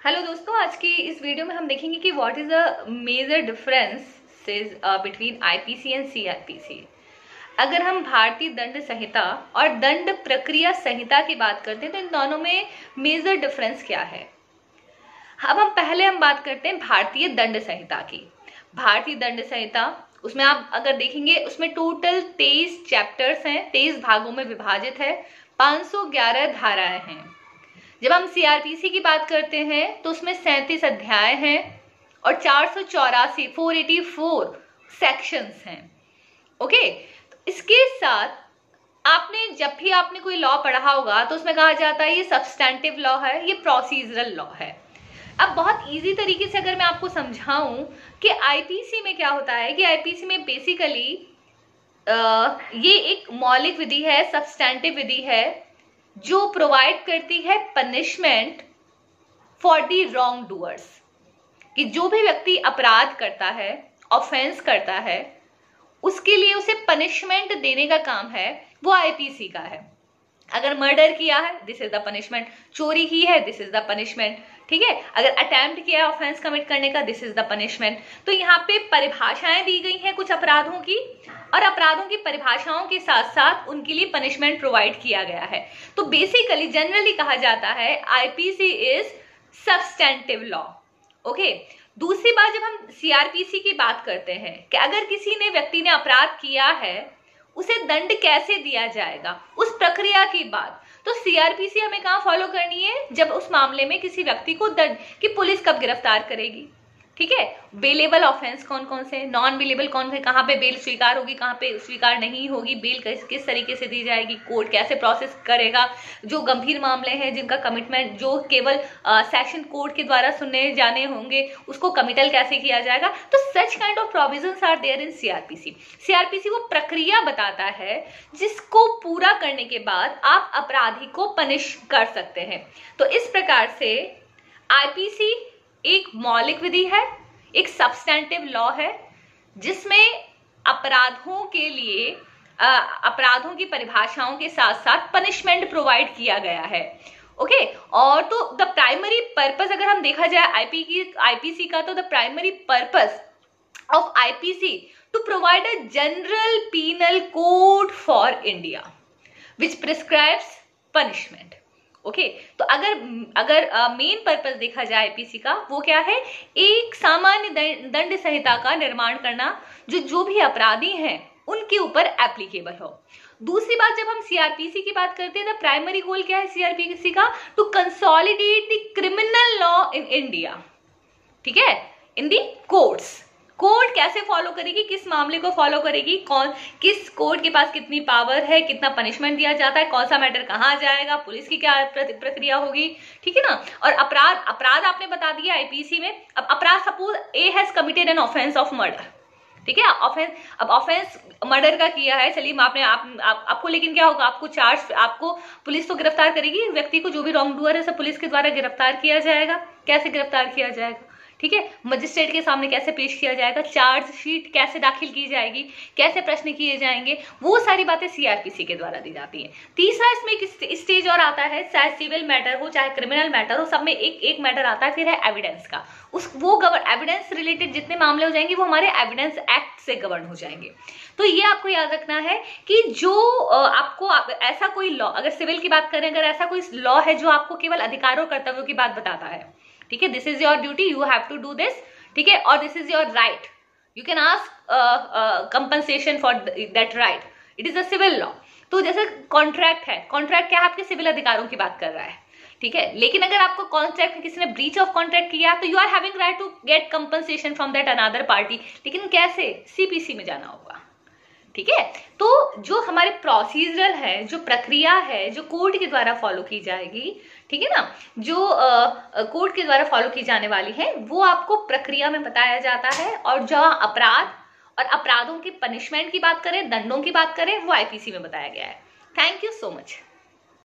Hello दोस्तों, आज की इस वीडियो में हम देखेंगे कि what is the major difference between IPC and CrPC अगर हम भारतीय दंड संहिता और दंड प्रक्रिया संहिता की बात करते हैं तो इन दोनों में मेजर डिफरेंस क्या है? अब हम पहले हम बात करते हैं भारतीय दंड संहिता की। भारतीय दंड संहिता, उसमें आप अगर देखेंगे, उसमें टोटल तेईस चैप्टर्स हैं, तेईस भागों में विभाजित है 511 धाराएँ हैं। जब हम सीआरपीसी की बात करते हैं तो उसमें सैंतीस अध्याय हैं और चार सौ चौरासी फोर एटी फोर सेक्शंस हैं। ओके तो इसके साथ आपने, जब भी आपने कोई लॉ पढ़ा होगा तो उसमें कहा जाता है, ये सब्सटैंटिव लॉ है, ये प्रोसीजरल लॉ है। अब बहुत इजी तरीके से अगर मैं आपको समझाऊं कि आईपीसी में क्या होता है, कि आईपीसी में बेसिकली ये एक मौलिक विधि है सब्सटैंटिव विधि है जो प्रोवाइड करती है punishment for the wrong doers कि जो भी व्यक्ति अपराध करता है ऑफेंस करता है, उसके लिए उसे पनिशमेंट देने का काम है, वो आईपीसी का है। अगर मर्डर किया है दिस इज़ द पनिशमेंट चोरी की है दिस इज़ द पनिशमेंट ठीक है? अगर अटेम्प्ट किया है ऑफेंस कमिट करने का दिस इज़ द पनिशमेंट तो यहाँ पे परिभाषाएँ दी गई हैं कुछ अपराधों की, और अपराधों की परिभाषाओं के साथ साथ उनके लिए पनिशमेंट प्रोवाइड किया गया है। तो बेसिकली जनरली कहा जाता है IPC is substantive law okay दूसरी बात, जब हम सीआरपीसी की बात करते हैं, कि अगर किसी ने, व्यक्ति ने अपराध किया है उसे दंड कैसे दिया जाएगा? उस प्रक्रिया की बात। तो सीआरपीसी हमें कहा फॉलो करनी है? जब उस मामले में किसी व्यक्ति को दंड, कि पुलिस कब गिरफ़्तार करेगी? ठीक है? बेलेबल ऑफेंस कौन कौन से? नॉन बेलेबल कौन है कहाँ पे बेल स्वीकार होगी, कहाँ पे स्वीकार नहीं होगी? बेल किस किस तरीके से दी जाएगी? कोर्ट कैसे प्रोसेस करेगा? जो गंभीर मामले हैं, जिनका कमिटमेंट जो केवल सेक्शन कोर्ट के द्वारा सुनने जाने होंगे, उसको कमिटल कैसे किया जाएगा? तो such kind of provision are there in CrPC CrPC वो प्रक्रिया बताता है, जिसको पूरा करने के बाद आप अपराधी को पनिश कर सकते हैं। तो इस प्रकार से आईपीसी एक मौलिक विधि है, एक सब्सटेंटिव लॉ है, जिसमें अपराधों के लिए अपराधों की परिभाषाओं के साथ साथ पनिशमेंट प्रोवाइड किया गया है ओके okay? और तो द प्राइमरी पर्पस अगर हम देखा जाए आईपी की आईपीसी का तो the primary purpose of IPC to provide a general penal code for India which prescribes punishment okay okay, तो अगर अगर मेन पर्पस देखा जाए आईपीसी का वो क्या है? एक सामान्य दंड संहिता का निर्माण करना जो जो भी अपराधी हैं उनके ऊपर एप्लीकेबल हो। दूसरी बात जब हम सीआरपीसी की बात करते हैं तो प्राइमरी गोल क्या है सीआरपीसी का? To consolidate the criminal law in India ठीक है? इन दी कोर्ट्स कोर्ट कैसे फॉलो करेगी किस मामले को फॉलो करेगी कौन किस कोर्ट के पास कितनी पावर है कितना पनिशमेंट दिया जाता है कौन सा मैटर कहाँ जाएगा पुलिस की क्या प्रक्रिया होगी ठीक है ना? और अपराध अपराध आपने बता दिया आईपीसी में अब अपराध suppose A has committed an offence of murder ठीक है? ऑफेंस अब ऑफेंस मर्डर का किया है चलिए आपने आप, आप आपको लेकिन क्या होगा आपको चार्ज आपको पुलिस तो गिरफ़्तार करेगी व्यक्ति को जो भी रॉन्ग डूअर है सब पुलिस के द्वारा गिरफ़्तार किया जाएगा कैसे गिरफ़्तार किया जाएगा? ठीक है? मजिस्ट्रेट के सामने कैसे पेश किया जाएगा? चार्जशीट कैसे दाखिल की जाएगी? कैसे प्रश्न किए जाएँगे? वो सारी बातें सीआरपीसी के द्वारा दी जाती है। तीसरा इसमें एक स्टेज और आता है, चाहे सिविल मैटर हो, चाहे क्रिमिनल मैटर हो, सब में एक एक मैटर आता है, फिर है एविडेंस का। उस, वो गवर्न एविडेंस रिलेटेड जितने मामले हो जाएँगे, वो हमारे एविडेंस एक्ट से गवर्न हो जाएँगे। तो ये आपको याद रखना है कि जो आपको ऐसा कोई लॉ अगर सिविल की बात करें, अगर ऐसा कोई लॉ है जो आपको केवल अधिकारों कर्तव्यों की बात बताता है ठीक है? This is your duty you have to do this ठीक है? और this is your right you can ask compensation for that right it is a civil law तो जैसे कॉन्ट्रैक्ट है कॉन्ट्रैक्ट क्या है? आपके सिविल अधिकारों की बात कर रहा है, ठीक है? लेकिन अगर आपको कॉन्ट्रैक्ट किसी ने ब्रीच ऑफ़ कॉन्ट्रैक्ट किया तो you are having right to get compensation from that another party लेकिन कैसे? सीपीसी में जाना होगा। ठीक है? तो जो हमारे प्रोसीजरल है, जो प्रक्रिया है, जो कोर्ट के द्वारा फॉलो की जाएगी, ठीक है ना? जो कोर्ट के द्वारा फॉलो की जाने वाली है, वो आपको प्रक्रिया में बताया जाता है और जहाँ अपराध और अपराधों की पनिशमेंट की बात करें, दंडों की बात करें, वो आईपीसी में बताया गया है। Thank you so much